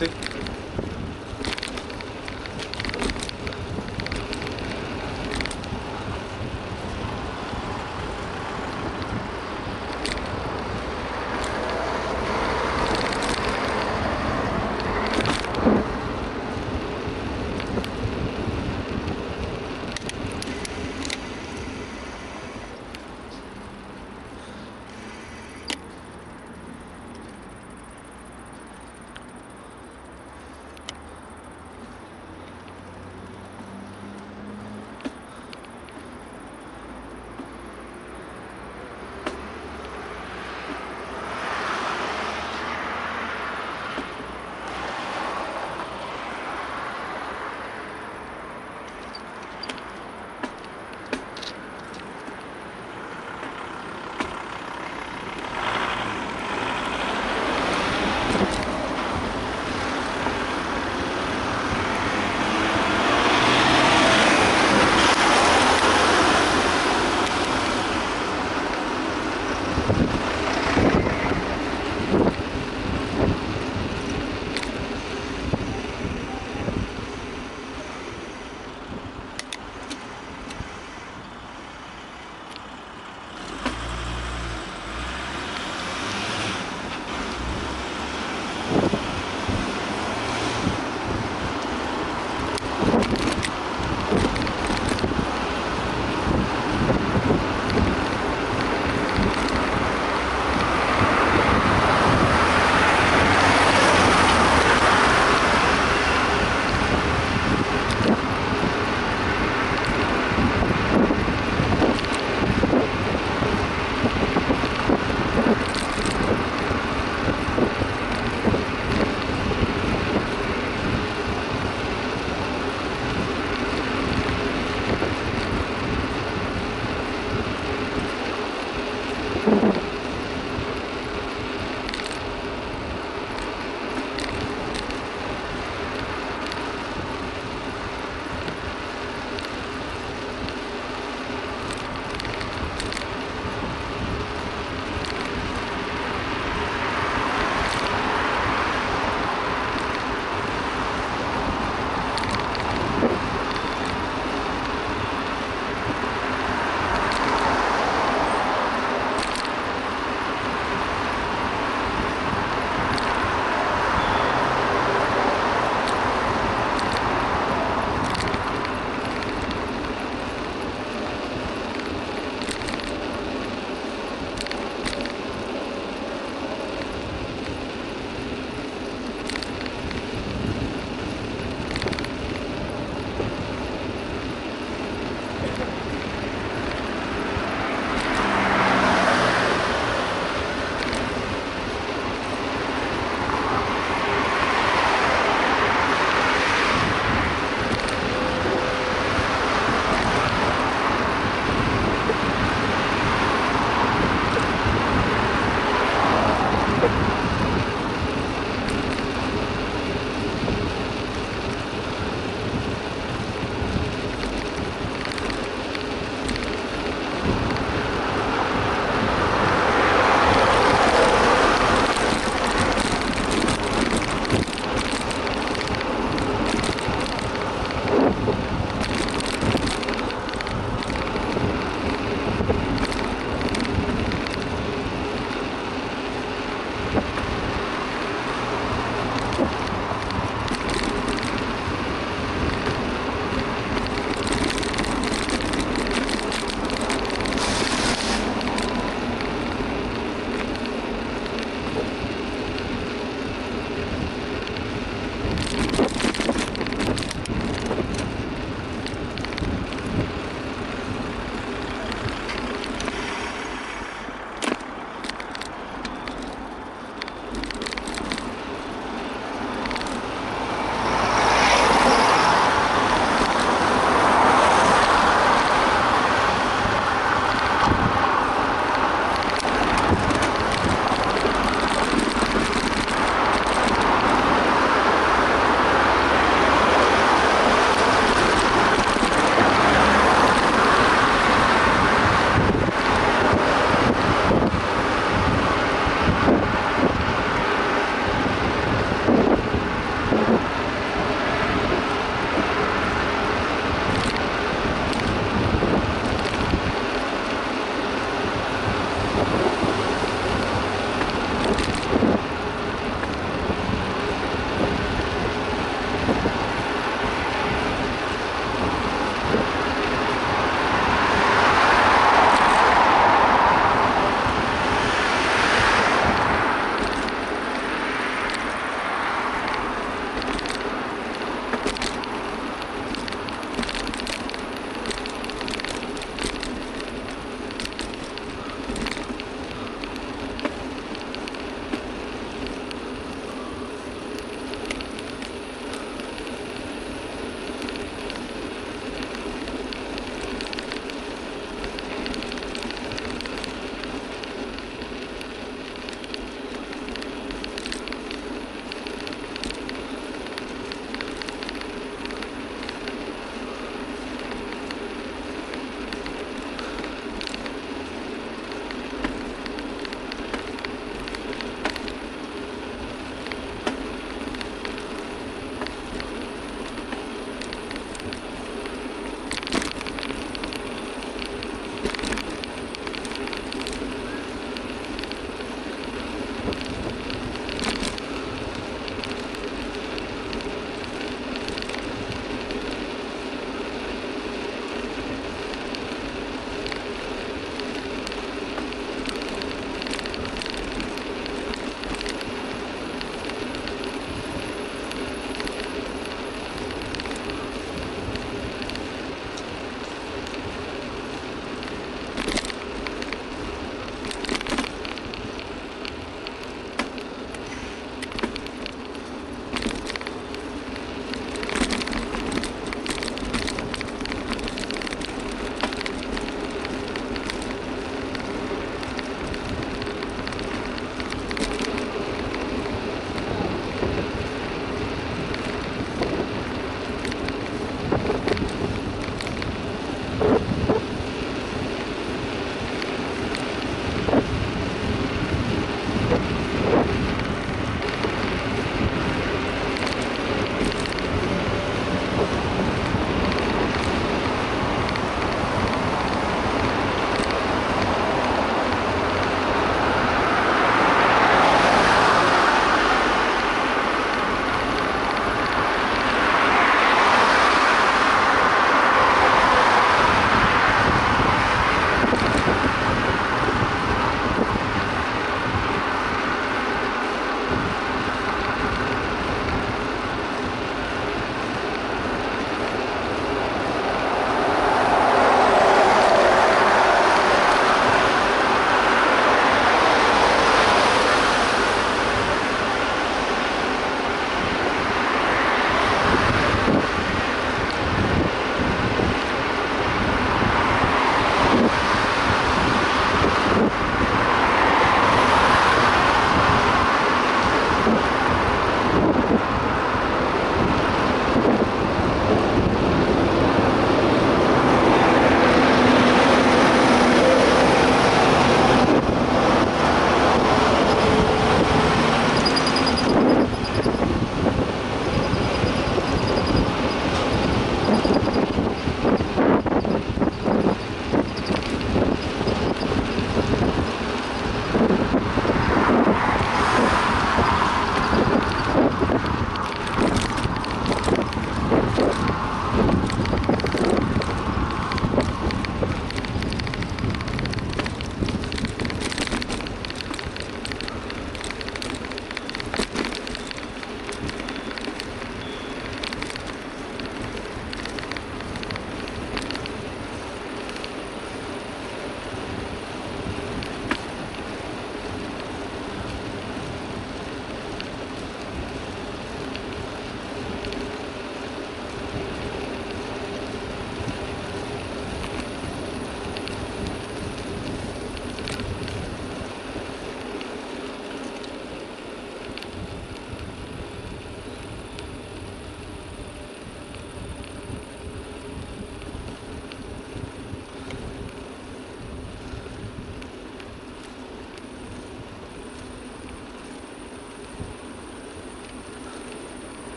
passé